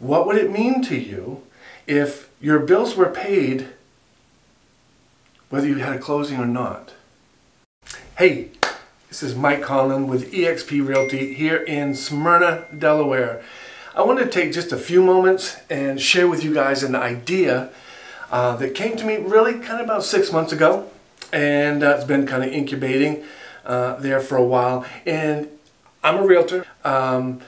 what would it mean to you if your bills were paid whether you had a closing or not? Hey, this is Mike Conlon with eXp Realty here in Smyrna, Delaware. I want to take just a few moments and share with you guys an idea uh, that came to me really kind of about six months ago and uh, it's been kind of incubating uh, there for a while and I'm a realtor um,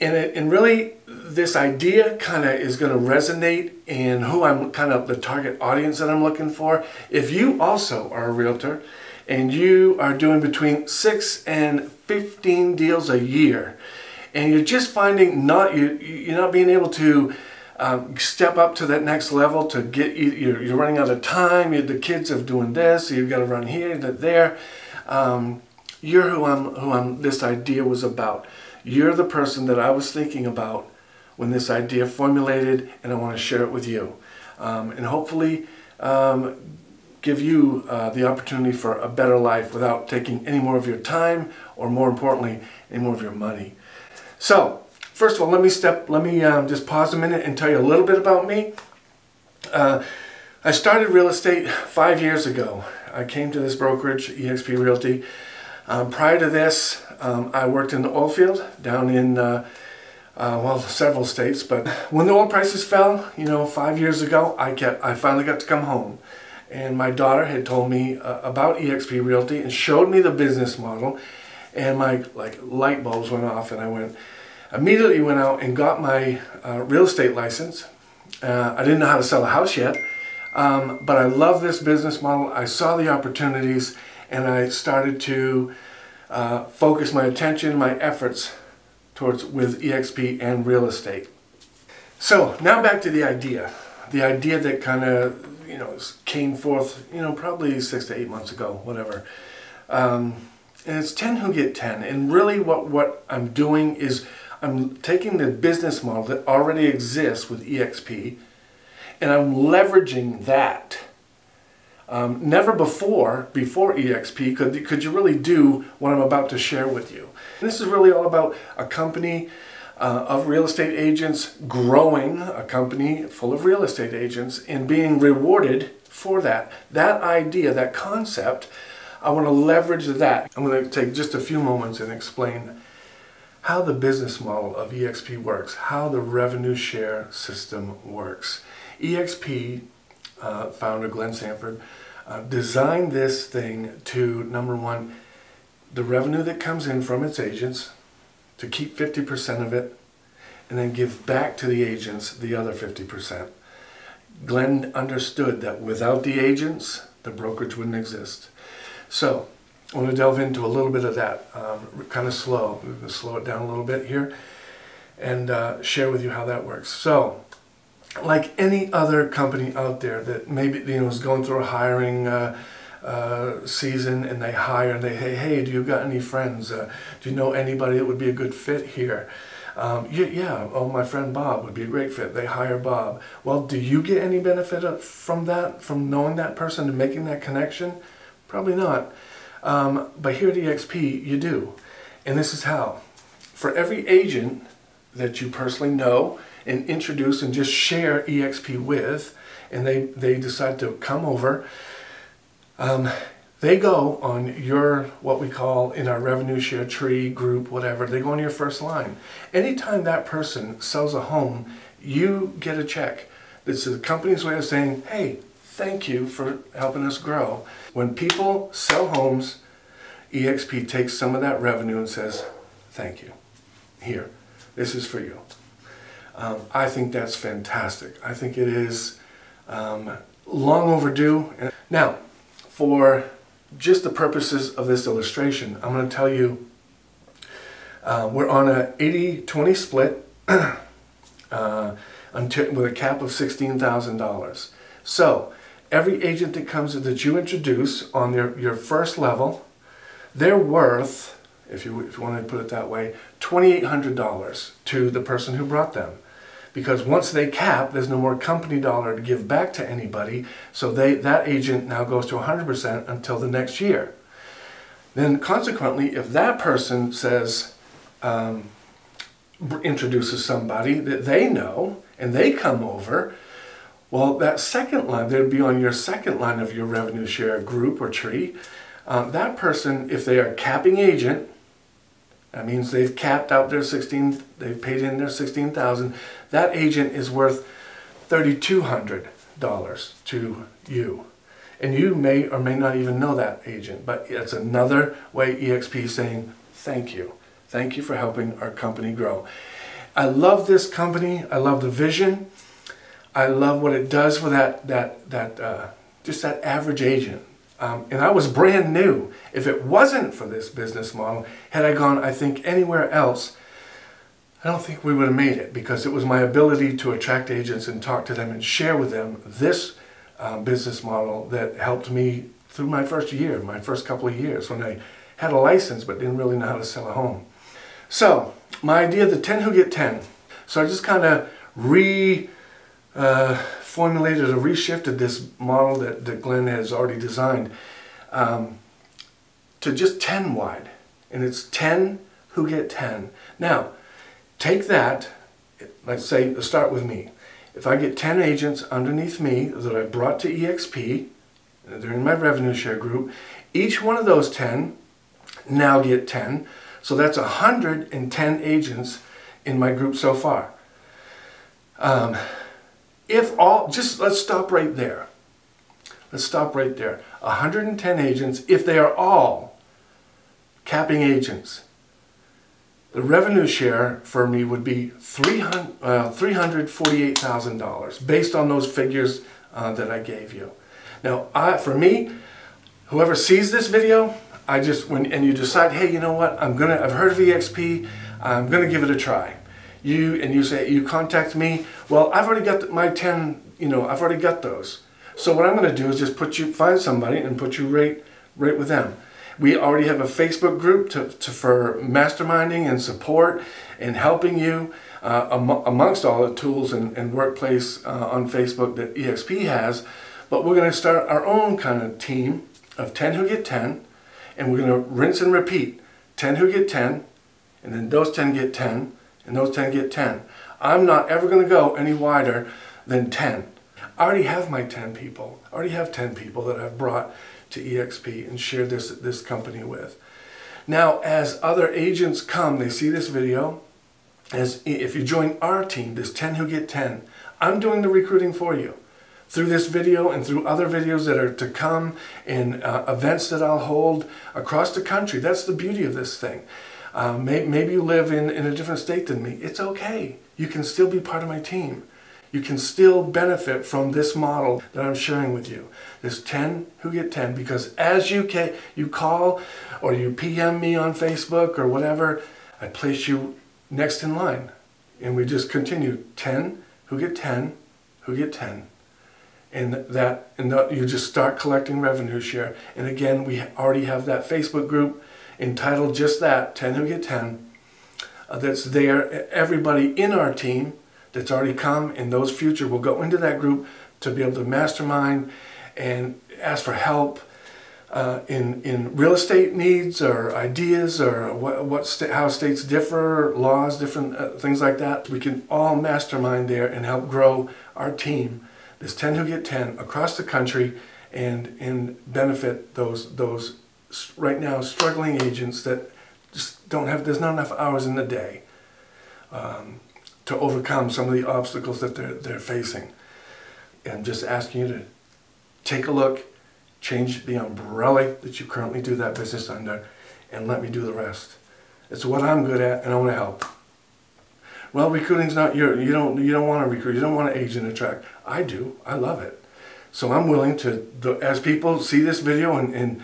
and, it, and really this idea kind of is going to resonate in who I'm kind of the target audience that I'm looking for. If you also are a realtor and you are doing between 6 and 15 deals a year and you're just finding not you you're not being able to um, step up to that next level to get you're, you're running out of time you, the kids are doing this you've got to run here that there um, you're who I'm who I'm this idea was about you're the person that I was thinking about when this idea formulated and I want to share it with you um, and hopefully um, give you uh, the opportunity for a better life without taking any more of your time or more importantly any more of your money so, first of all, let me step, let me um, just pause a minute and tell you a little bit about me. Uh, I started real estate five years ago. I came to this brokerage, eXp Realty. Um, prior to this, um, I worked in the oil field down in, uh, uh, well, several states. But when the oil prices fell, you know, five years ago, I kept, I finally got to come home. And my daughter had told me uh, about eXp Realty and showed me the business model and my like light bulbs went off and I went immediately went out and got my uh, real estate license. Uh, I didn't know how to sell a house yet, um, but I love this business model. I saw the opportunities and I started to uh, focus my attention, my efforts towards with EXP and real estate. So now back to the idea. The idea that kind of, you know, came forth, you know, probably six to eight months ago, whatever. Um, and it's 10 who get 10. And really what, what I'm doing is I'm taking the business model that already exists with EXP and I'm leveraging that. Um, never before, before EXP, could, could you really do what I'm about to share with you. This is really all about a company uh, of real estate agents growing, a company full of real estate agents, and being rewarded for that. That idea, that concept, I want to leverage that. I'm going to take just a few moments and explain how the business model of EXP works, how the revenue share system works. EXP uh, founder Glenn Sanford uh, designed this thing to, number one, the revenue that comes in from its agents, to keep 50% of it, and then give back to the agents the other 50%. Glenn understood that without the agents, the brokerage wouldn't exist. So I want to delve into a little bit of that, um, kind of slow. We're going to slow it down a little bit here and uh, share with you how that works. So, like any other company out there that maybe you know is going through a hiring uh, uh, season and they hire and they hey hey do you got any friends? Uh, do you know anybody that would be a good fit here? Um, yeah, yeah, oh, my friend Bob would be a great fit. They hire Bob. Well, do you get any benefit from that, from knowing that person and making that connection? Probably not. Um, but here at EXP, you do. And this is how. For every agent that you personally know and introduce and just share EXP with, and they, they decide to come over, um, they go on your, what we call in our revenue share tree group, whatever, they go on your first line. Anytime that person sells a home, you get a check. This is the company's way of saying, hey, thank you for helping us grow. When people sell homes, EXP takes some of that revenue and says, thank you. Here, this is for you. Um, I think that's fantastic. I think it is um, long overdue. Now, for just the purposes of this illustration, I'm going to tell you uh, we're on a 80-20 split uh, until, with a cap of $16,000. So every agent that comes that you introduce on their, your first level, they're worth, if you, if you want to put it that way, $2,800 to the person who brought them. Because once they cap, there's no more company dollar to give back to anybody, so they, that agent now goes to 100% until the next year. Then consequently, if that person says, um, introduces somebody that they know and they come over, well, that second line, they'd be on your second line of your revenue share group or tree. Um, that person, if they are capping agent, that means they've capped out their 16, they've paid in their 16,000. That agent is worth $3,200 to you. And you may or may not even know that agent, but it's another way EXP is saying thank you. Thank you for helping our company grow. I love this company. I love the vision. I love what it does for that that that uh, just that average agent. Um, and I was brand new. If it wasn't for this business model, had I gone, I think anywhere else, I don't think we would have made it because it was my ability to attract agents and talk to them and share with them this uh, business model that helped me through my first year, my first couple of years when I had a license but didn't really know how to sell a home. So my idea, the 10 who get 10. So I just kind of re uh, formulated or reshifted this model that, that Glenn has already designed um, to just 10 wide. And it's 10 who get 10. Now, take that, let's say, start with me. If I get 10 agents underneath me that I brought to EXP, they're in my revenue share group, each one of those 10 now get 10. So that's 110 agents in my group so far. Um, if all, just let's stop right there. Let's stop right there. 110 agents, if they are all capping agents, the revenue share for me would be uh, $348,000 based on those figures uh, that I gave you. Now, I, for me, whoever sees this video, I just when and you decide, hey, you know what? I'm gonna. I've heard of EXP. I'm gonna give it a try. You and you say you contact me. Well, I've already got my ten. You know, I've already got those. So what I'm gonna do is just put you find somebody and put you right right with them. We already have a Facebook group to, to for masterminding and support and helping you uh, am, amongst all the tools and, and workplace uh, on Facebook that EXP has. But we're going to start our own kind of team of 10 who get 10 and we're going to rinse and repeat. 10 who get 10, and then those 10 get 10, and those 10 get 10. I'm not ever going to go any wider than 10. I already have my 10 people. I already have 10 people that I've brought to EXP and shared this, this company with. Now, as other agents come, they see this video, as if you join our team, this 10 who get 10, I'm doing the recruiting for you through this video and through other videos that are to come in uh, events that I'll hold across the country. That's the beauty of this thing. Uh, may, maybe you live in, in a different state than me. It's okay. You can still be part of my team. You can still benefit from this model that I'm sharing with you. There's 10 who get 10 because as you, can, you call or you PM me on Facebook or whatever, I place you next in line. And we just continue 10 who get 10 who get 10 and that and the, you just start collecting revenue share. And again, we already have that Facebook group entitled just that, 10 who get 10, uh, that's there. Everybody in our team that's already come and those future will go into that group to be able to mastermind and ask for help uh, in, in real estate needs or ideas or what, what how states differ, laws, different uh, things like that. We can all mastermind there and help grow our team there's 10 who get 10 across the country and, and benefit those, those right now struggling agents that just don't have, there's not enough hours in the day um, to overcome some of the obstacles that they're, they're facing. And just asking you to take a look, change the umbrella that you currently do that business under, and let me do the rest. It's what I'm good at, and I want to help. Well, recruiting's not your, you don't, you don't want to recruit, you don't want to agent attract. I do, I love it. So I'm willing to, as people see this video and, and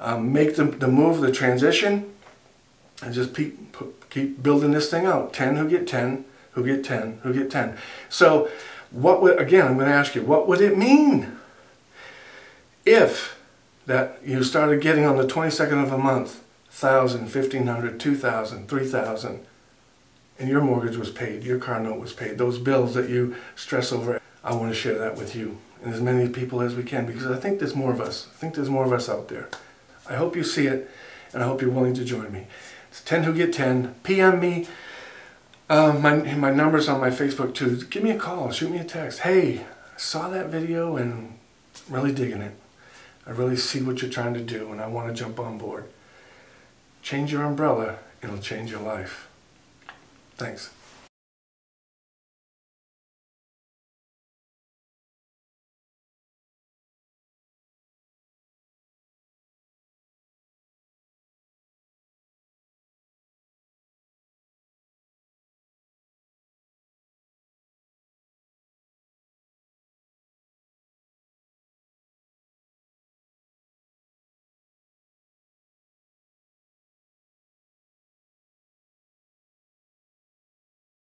um, make the, the move, the transition, and just keep, keep building this thing out. 10 who get 10, who get 10, who get 10. So what would, again, I'm going to ask you, what would it mean if that you started getting on the 22nd of a month, 1,000, 1,500, 2,000, 3,000, and your mortgage was paid, your car note was paid, those bills that you stress over, I want to share that with you and as many people as we can because I think there's more of us. I think there's more of us out there. I hope you see it and I hope you're willing to join me. It's 10 who get 10. PM me Um, my, my number's on my Facebook too. Give me a call, shoot me a text. Hey, I saw that video and really digging it. I really see what you're trying to do and I want to jump on board. Change your umbrella, it'll change your life. Thanks.